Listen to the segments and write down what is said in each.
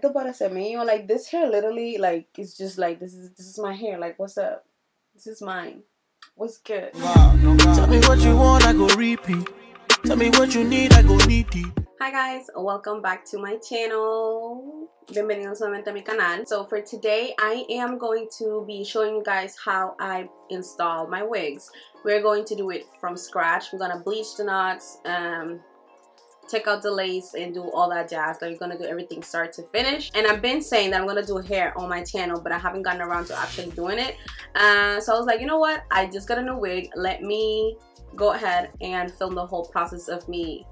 esto parece mío. Like this hair literally like it's just like this is this is my hair. Like what's up? This is mine. What's good? Tell me what you want, I go repeat. Tell me what you need, I go need deep. Hi guys, welcome back to my channel. Bienvenidos nuevamente a mi canal. So for today, I am going to be showing you guys how I install my wigs. We're going to do it from scratch. We're gonna bleach the knots, um, take out the lace and do all that jazz. Like you're gonna do everything start to finish. And I've been saying that I'm gonna do hair on my channel but I haven't gotten around to actually doing it. Uh, so I was like you know what? I just got a new wig. Let me go ahead and film the whole process of me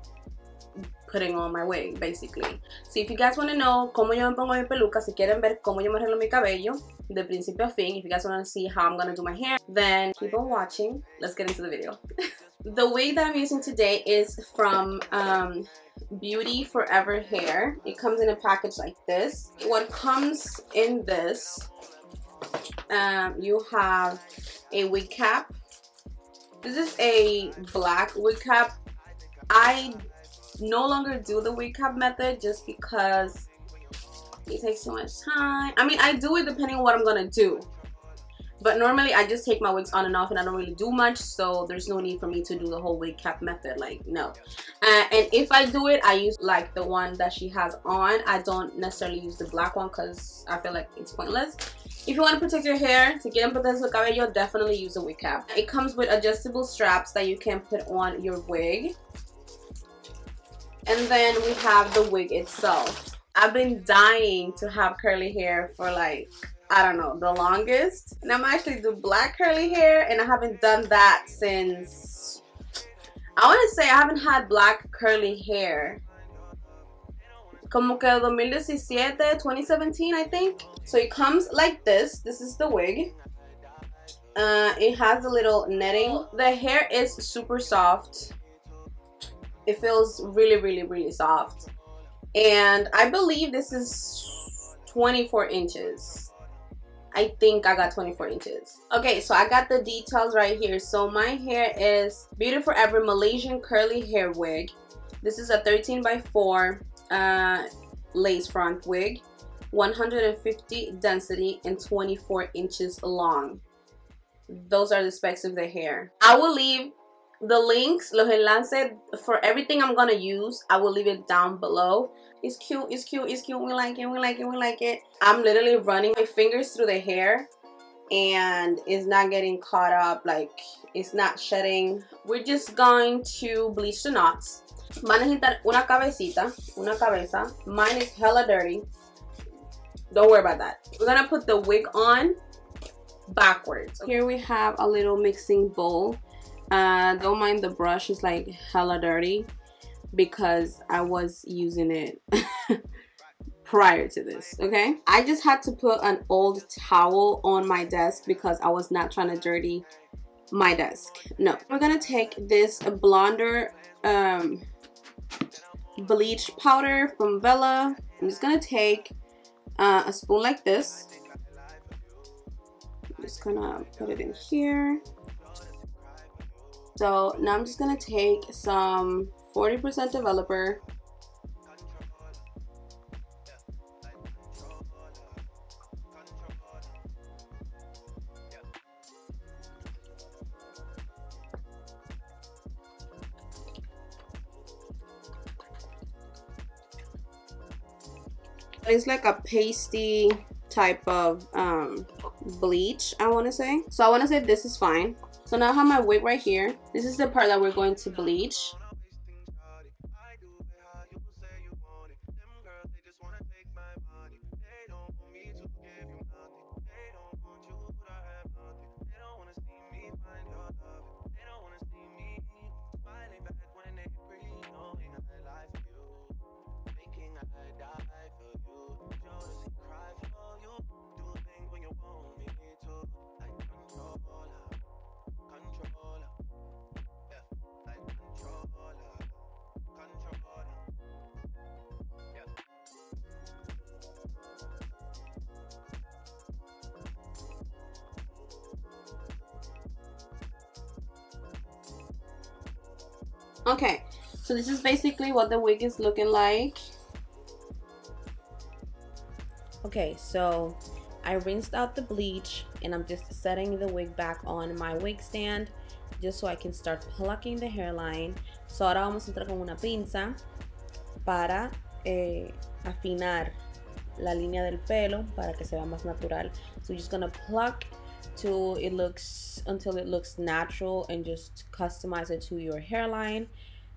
putting on my wig basically. So if you guys want to know cómo yo me pongo mi peluca si quieren ver cómo yo me arreglo mi cabello de principio a fin if you guys want to see how I'm gonna do my hair then keep on watching. Let's get into the video the wig that I'm using today is from um, Beauty Forever Hair. It comes in a package like this. What comes in this, um, you have a wig cap. This is a black wig cap. I no longer do the wig cap method just because it takes too much time. I mean, I do it depending on what I'm going to do. But normally I just take my wigs on and off and I don't really do much so there's no need for me to do the whole wig cap method like no. Uh, and if I do it I use like the one that she has on. I don't necessarily use the black one because I feel like it's pointless. If you want to protect your hair, to get protect el cabello, definitely use a wig cap. It comes with adjustable straps that you can put on your wig. And then we have the wig itself. I've been dying to have curly hair for like I don't know, the longest. And I'm actually do black curly hair and I haven't done that since, I want to say I haven't had black curly hair. Como que 2017, 2017 I think. So it comes like this. This is the wig. Uh, it has a little netting. The hair is super soft. It feels really, really, really soft. And I believe this is 24 inches. I think I got 24 inches. Okay, so I got the details right here. So my hair is Beauty Forever Malaysian Curly Hair Wig. This is a 13 by 4 uh, lace front wig. 150 density and 24 inches long. Those are the specs of the hair. I will leave the links, los enlaces for everything I'm gonna use. I will leave it down below. It's cute, it's cute, it's cute. We like it, we like it, we like it. I'm literally running my fingers through the hair and it's not getting caught up, like it's not shedding. We're just going to bleach the knots. Van a una cabecita, una cabeza. Mine is hella dirty. Don't worry about that. We're gonna put the wig on backwards. Here we have a little mixing bowl. Uh, don't mind the brush, it's like hella dirty because I was using it prior to this, okay? I just had to put an old towel on my desk because I was not trying to dirty my desk. No. We're gonna take this Blondor um, bleach powder from Wella. I'm just gonna take uh, a spoon like this. I'm just gonna put it in here. So now I'm just gonna take some 40% developer. It's like a pasty type of um, bleach, I want to say. So I want to say this is fine. So now I have my wig right here. This is the part that we're going to bleach. Okay. So this is basically what the wig is looking like. Okay, so I rinsed out the bleach and I'm just setting the wig back on my wig stand just so I can start plucking the hairline. So ahora vamos a entrar con una pinza para eh, afinar la línea del pelo para que se vea más natural. So you're just gonna pluck till it looks until it looks natural and just customize it to your hairline.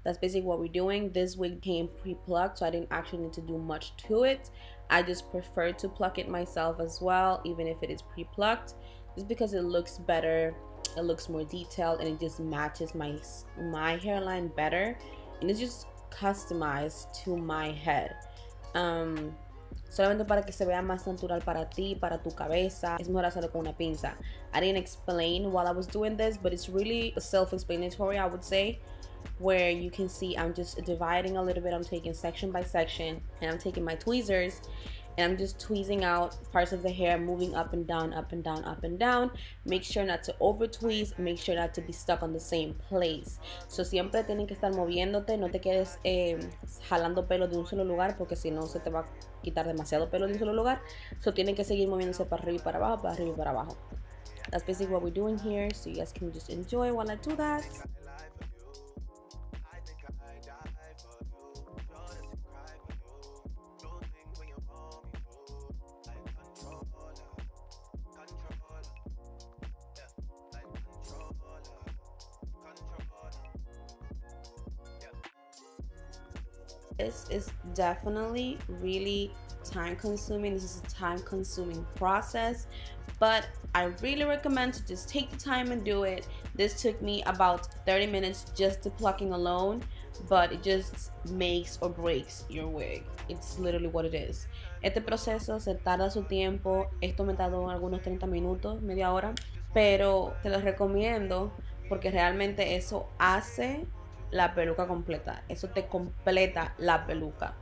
That's basically what we're doing. This wig came pre-plucked, so I didn't actually need to do much to it. I just prefer to pluck it myself as well, even if it is pre-plucked, just because it looks better, it looks more detailed, and it just matches my my hairline better, and it's just customized to my head. Um, solamente para que se vea más natural para ti, para tu cabeza. Es mejor hacerlo con una pinza. I didn't explain while I was doing this, but it's really self-explanatory, I would say, where you can see I'm just dividing a little bit. I'm taking section by section, and I'm taking my tweezers and I'm just tweezing out parts of the hair, moving up and down, up and down, up and down. Make sure not to over tweeze, make sure not to be stuck on the same place. So siempre tienen que estar moviéndote, no te quedes eh, jalando pelo de un solo lugar porque si no se te va a quitar demasiado pelo de un solo lugar. So tienen que seguir moviéndose para arriba y para abajo, para arriba y para abajo. That's basically what we're doing here, so you guys can just enjoy while I do that. This is definitely really time consuming this is a time consuming process but I really recommend to just take the time and do it. This took me about 30 minutes just to plucking alone but it just makes or breaks your wig it's literally what it is. Este proceso se tarda su tiempo. Esto me tardó algunos 30 minutos media hora pero te lo recomiendo porque realmente eso hace la peluca completa. Eso te completa la peluca.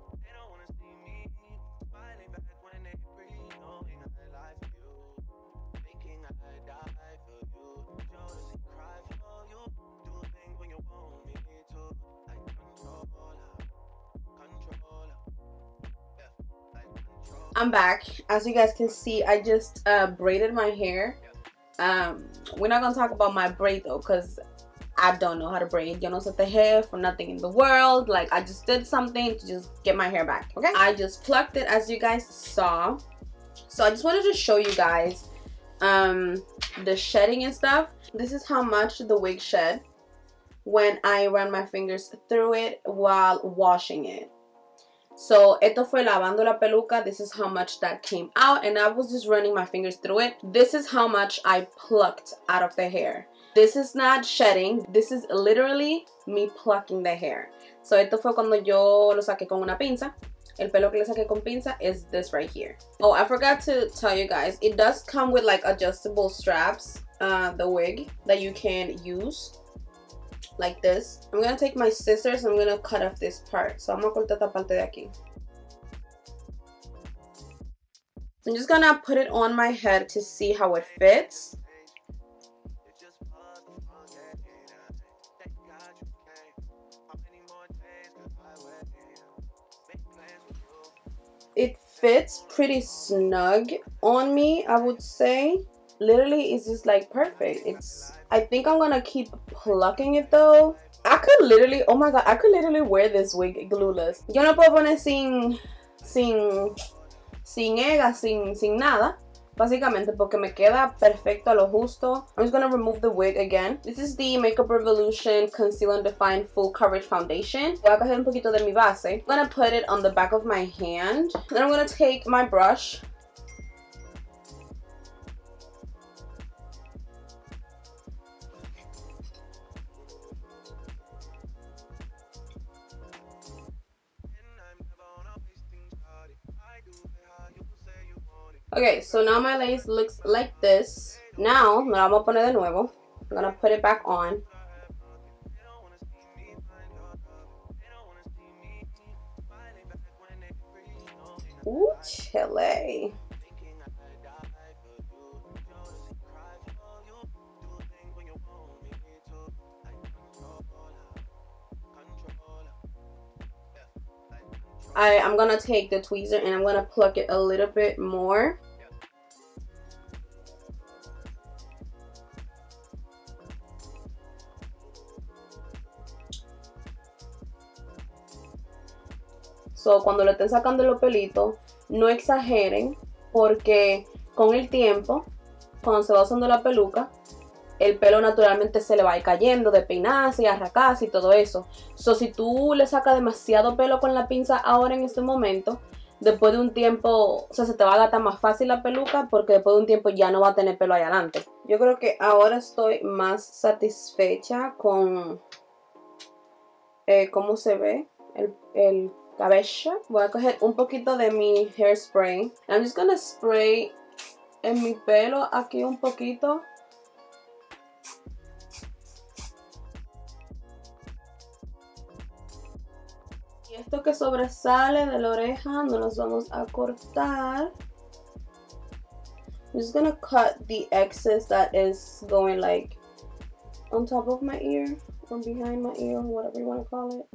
I'm back. As you guys can see, I just uh, braided my hair. Um, we're not gonna talk about my braid though, because I don't know how to braid. Yo no sé tejer for nothing in the world. Like, I just did something to just get my hair back, okay? I just plucked it as you guys saw. So I just wanted to show you guys um, the shedding and stuff. This is how much the wig shed when I ran my fingers through it while washing it. So, esto fue lavando la peluca. This is how much that came out. And I was just running my fingers through it. This is how much I plucked out of the hair. This is not shedding. This is literally me plucking the hair. So esto fue cuando yo lo saqué con una pinza. El pelo que le saqué con pinza is this right here. Oh, I forgot to tell you guys. It does come with like adjustable straps, uh, the wig, that you can use. Like this. I'm gonna take my scissors I'm gonna cut off this part. So I'm gonna cortar esta parte de aquí. I'm just gonna put it on my head to see how it fits. Fits pretty snug on me i would say. Literally it's just like perfect. It's i think i'm gonna keep plucking it though. I could literally oh my god i could literally wear this wig glueless. Yo no puedo poner sin sin sin ega sin sin nada básicamente porque me queda perfecto a lo justo. I'm just gonna remove the wig again. This is the Makeup Revolution Conceal and Define Full Coverage Foundation. Voy a coger un poquito de mi base. I'm gonna put it on the back of my hand. Then I'm gonna take my brush Okay, so now my lace looks like this. Now, la vamos a poner de nuevo. I'm gonna put it back on. Ooh, chile. I, I'm gonna take the tweezer and I'm gonna pluck it a little bit more. So, cuando le estén sacando los pelitos, no exageren porque con el tiempo, cuando se va usando la peluca, el pelo naturalmente se le va a ir cayendo de peinarse y arracarse y todo eso. So, si tú le sacas demasiado pelo con la pinza ahora en este momento, después de un tiempo, o sea, se te va a gastar más fácil la peluca porque después de un tiempo ya no va a tener pelo ahí adelante. Yo creo que ahora estoy más satisfecha con eh, cómo se ve el, el cabello. Voy a coger un poquito de mi hairspray. I'm just gonna spray en mi pelo aquí un poquito. Esto que sobresale de la oreja no los vamos a cortar. I'm just gonna cut the excess that is going like on top of my ear or behind my ear, whatever you want to call it.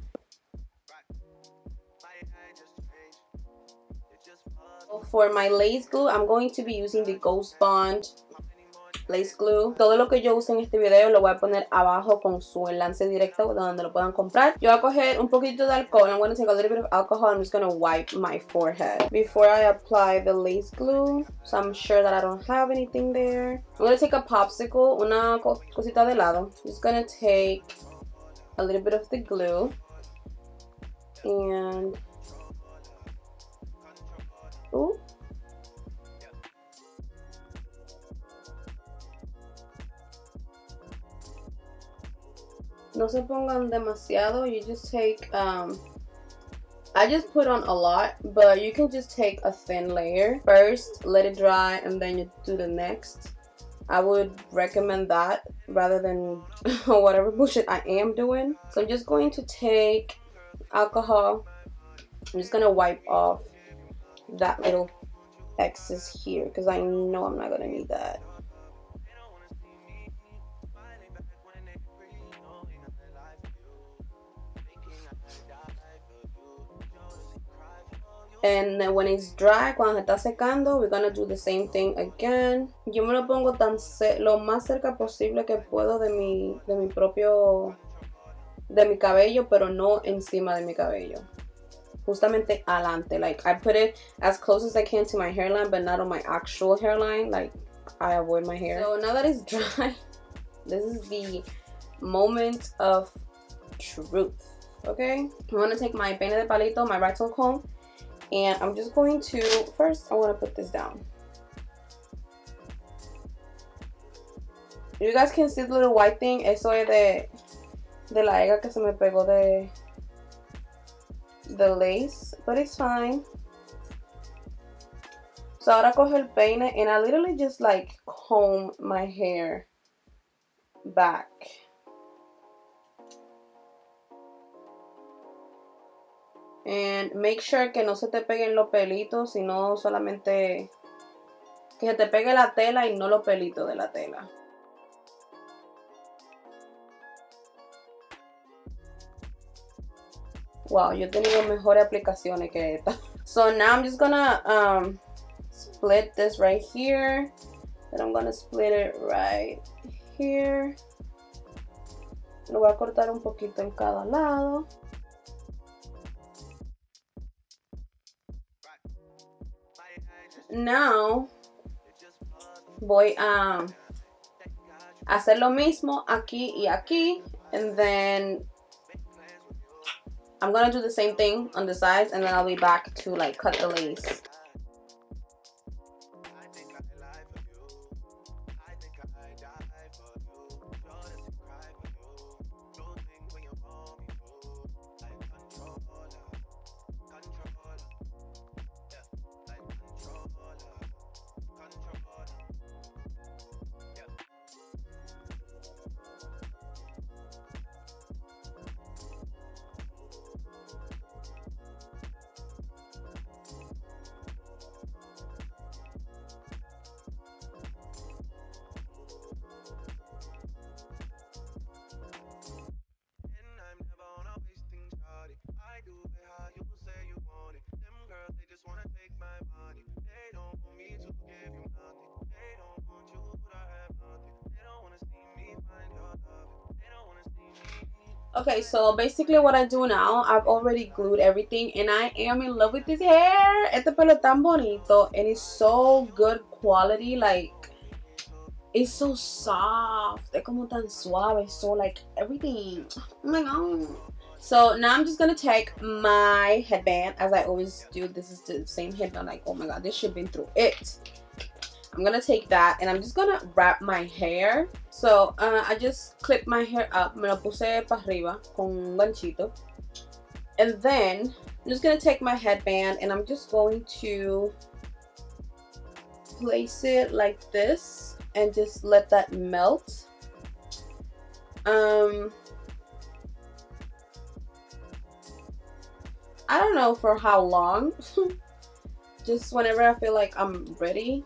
For my lace glue, I'm going to be using the Ghost Bond lace glue. Todo lo que yo use en este video lo voy a poner abajo con su enlace directo donde lo puedan comprar. Yo voy a coger un poquito de alcohol. I'm going to take a little bit of alcohol. I'm just going wipe my forehead before I apply the lace glue. So I'm sure that I don't have anything there. I'm going to take a popsicle, una cosita de lado. I'm just going to take a little bit of the glue and ooh no se pongan demasiado. You just take um I just put on a lot but you can just take a thin layer. First let it dry and then you do the next. I would recommend that rather than whatever bullshit I am doing. So I'm just going to take alcohol. I'm just gonna wipe off that little excess here because I know I'm not gonna need that And then when it's dry, cuando se está secando, we're gonna do the same thing again. Yo me lo pongo tan lo más cerca posible que puedo de mi, de mi propio, de mi cabello, pero no encima de mi cabello. Justamente adelante. Like, I put it as close as I can to my hairline, but not on my actual hairline. Like, I avoid my hair. So now that it's dry, this is the moment of truth. Okay? I'm gonna take my peine de palito, my rectal comb, and I'm just going to, first I want to put this down. You guys can see the little white thing. Eso es de, de la ega que se me pegó de the lace. But it's fine. So ahora cojo el peine and I literally just like comb my hair back. And make sure que no se te peguen los pelitos, sino solamente que se te pegue la tela y no los pelitos de la tela. Wow, yo he tenido mejores aplicaciones que esta. So now I'm just gonna um, split this right here. Then I'm gonna split it right here. Lo voy a cortar un poquito en cada lado. Now voy a hacer lo mismo aquí y aquí and then I'm gonna do the same thing on the sides and then I'll be back to like cut the lace Okay, so basically what I do now, I've already glued everything and I am in love with this hair. Este pelo tan bonito and it's so good quality, like it's so soft. Es como tan suave, so like everything. Oh my god. So now I'm just gonna take my headband as I always do. This is the same headband, like oh my god, this should have been through it. I'm gonna take that and I'm just gonna wrap my hair. So uh, I just clip my hair up, me lo puse para arriba con un ganchito. And then I'm just gonna take my headband and I'm just going to place it like this and just let that melt. Um, I don't know for how long. just whenever I feel like I'm ready.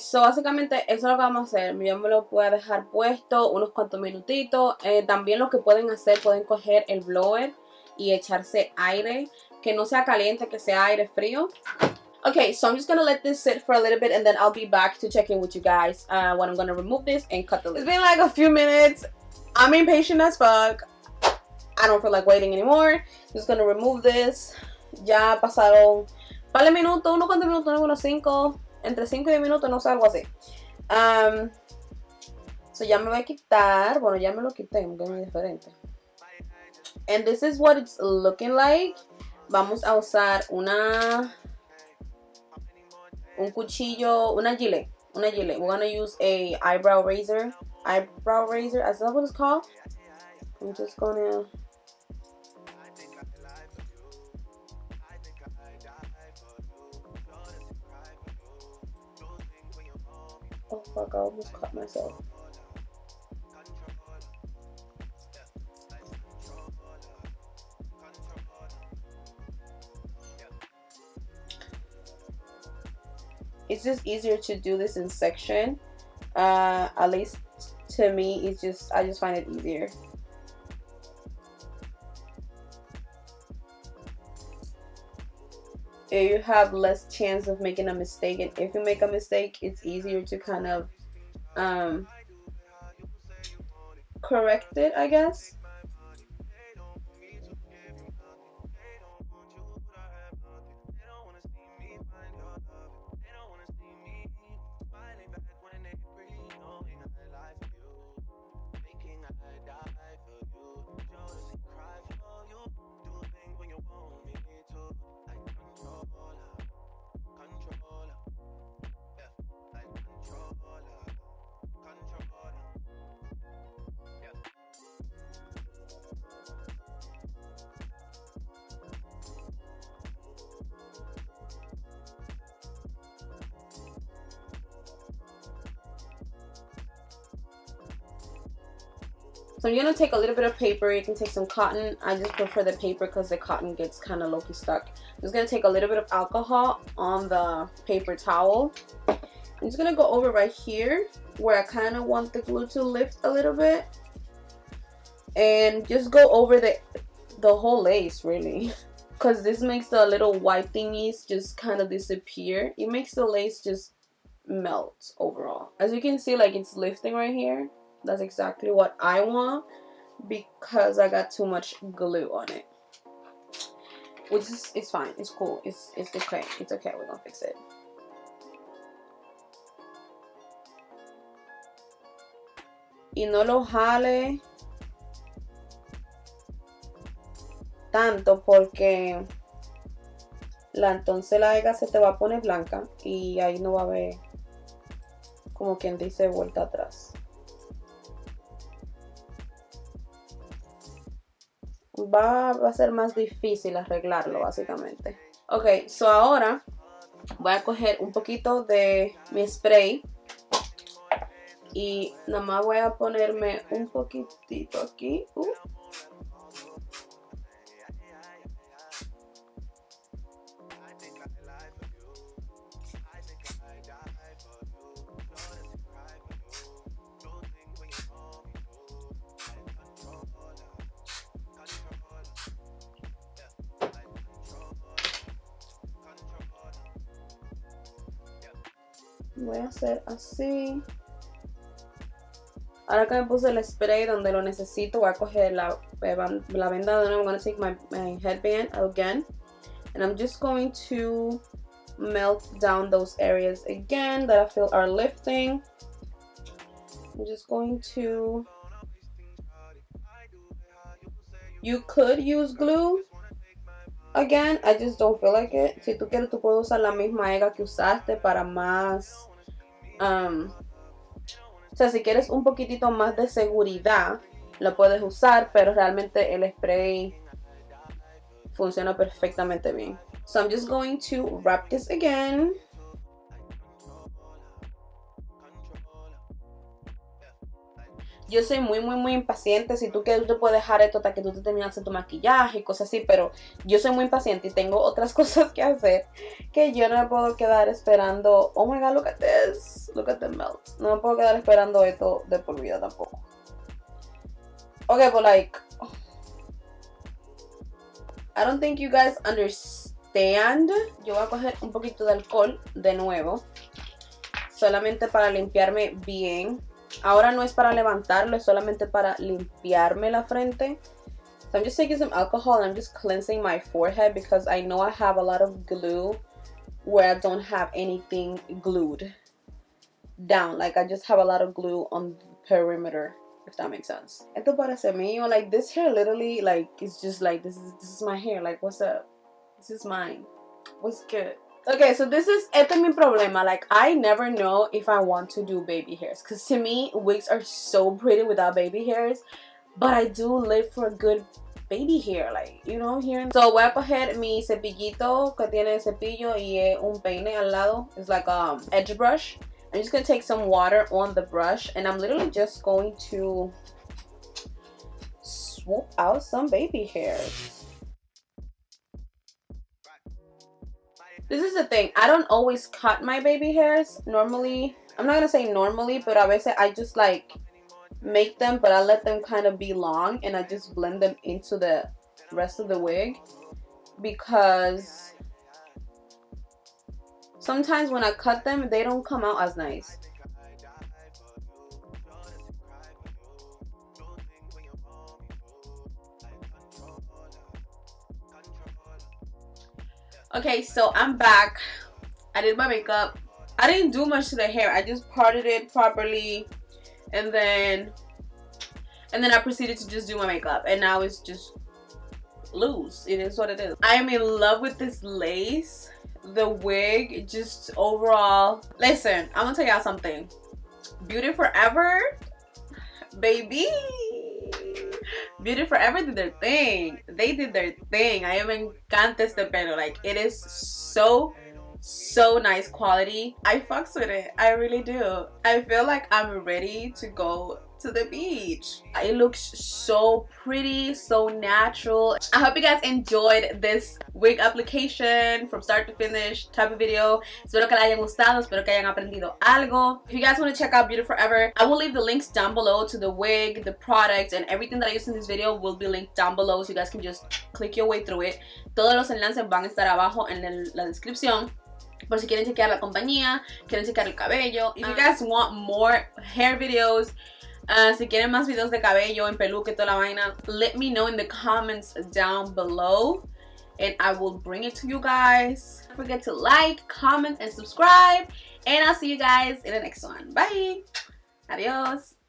So básicamente eso es lo que vamos a hacer. Yo me lo voy a dejar puesto unos cuantos minutitos. Eh, también lo que pueden hacer, pueden coger el blower y echarse aire. Que no sea caliente, que sea aire frío. Okay, so I'm just gonna let this sit for a little bit and then I'll be back to check in with you guys uh, when I'm gonna remove this and cut the lid. It's been like a few minutes. I'm impatient as fuck. I don't feel like waiting anymore. Just gonna remove this. Ya pasaron un par minutos, unos cuantos minutos, unos cinco entre 5 y 10 minutos, no sé, algo así. Um, so ya me voy a quitar, bueno, ya me lo quité, es muy diferente. And this is what it's looking like. Vamos a usar una un cuchillo, una gilet, una gilet. We're gonna use a eyebrow razor, eyebrow razor. Is that what it's called? I'm just gonna fuck, I almost cut myself. It's just easier to do this in section. Uh, at least to me, it's just, I just find it easier. You have less chance of making a mistake? And if you make a mistake it's easier to kind of um, correct it I guess So I'm going to take a little bit of paper. You can take some cotton. I just prefer the paper because the cotton gets kind of low-key stuck. I'm just going to take a little bit of alcohol on the paper towel. I'm just going to go over right here where I kind of want the glue to lift a little bit. And just go over the, the whole lace really. Because this makes the little white thingies just kind of disappear. It makes the lace just melt overall. As you can see like it's lifting right here that's exactly what I want because I got too much glue on it. Which is it's fine. It's cool. It's it's okay. It's okay. We're gonna fix it. Y no lo jale tanto porque la entonces la ega se te va a poner blanca y ahí no va a haber como quien dice vuelta atrás. Va, a ser más difícil arreglarlo básicamente. Ok, so ahora voy a coger un poquito de mi spray y nada más voy a ponerme un poquitito aquí. Uh. Que me puse el spray donde lo necesito, voy a coger la, la venda de nuevo. I'm going to take my, my headband again. And I'm just going to melt down those areas again that I feel are lifting. I'm just going to... You could use glue. Again, I just don't feel like it. Si tú quieres, tú puedes usar la misma ega que usaste para más... Um, sea, si quieres un poquitito más de seguridad, lo puedes usar, pero realmente el spray funciona perfectamente bien. So I'm just going to wrap this again. Yo soy muy, muy, muy impaciente. Si tú quieres, tú puedes dejar esto hasta que tú te terminas tu maquillaje y cosas así. Pero yo soy muy impaciente y tengo otras cosas que hacer que yo no me puedo quedar esperando. Oh my god, look at this. Look at the melt. No me puedo quedar esperando esto de por vida tampoco. Ok, but like. I don't think you guys understand. Yo voy a coger un poquito de alcohol de nuevo. Solamente para limpiarme bien. Ahora no es para levantarlo, es solamente para limpiarme la frente. So I'm just taking some alcohol and I'm just cleansing my forehead because I know I have a lot of glue where I don't have anything glued down. Like I just have a lot of glue on the perimeter, if that makes sense. Esto parece mío. Like this hair literally like it's just like this is this is my hair. Like what's up? This is mine. What's good? Okay, so this is mi problema. Like, I never know if I want to do baby hairs. Because to me, wigs are so pretty without baby hairs. But I do live for a good baby hair. Like, you know, here. So, voy a coger mi cepillito que tiene cepillo y un peine al lado. It's like um edge brush. I'm just going to take some water on the brush. And I'm literally just going to swoop out some baby hairs. This is the thing. I don't always cut my baby hairs. Normally, I'm not going to say normally, but a veces I just like make them, but I let them kind of be long and I just blend them into the rest of the wig because sometimes when I cut them, they don't come out as nice. Okay, so I'm back. I did my makeup. I didn't do much to the hair. I just parted it properly and then and then I proceeded to just do my makeup and now it's just loose. It is what it is. I am in love with this lace. The wig, just overall. Listen, I'm gonna tell y'all something. Beauty Forever, baby. Beauty Forever did their thing. They did their thing. I am encanta este pelo. Like, it is so, so nice quality. I fucks with it. I really do. I feel like I'm ready to go to the beach. It looks so pretty, so natural. I hope you guys enjoyed this wig application from start to finish type of video. Espero que hayan gustado, espero que hayan aprendido algo. If you guys want to check out Beauty Forever, I will leave the links down below to the wig, the products, and everything that I used in this video will be linked down below so you guys can just click your way through it. Todos los enlaces van a estar abajo en la descripción por si quieren chequear la compañía, quieren chequear el cabello. If you ah. guys want more hair videos, Uh, si quieren más videos de cabello en peluque, toda la vaina, let me know in the comments down below. And I will bring it to you guys. Don't forget to like, comment, and subscribe. And I'll see you guys in the next one. Bye. Adios.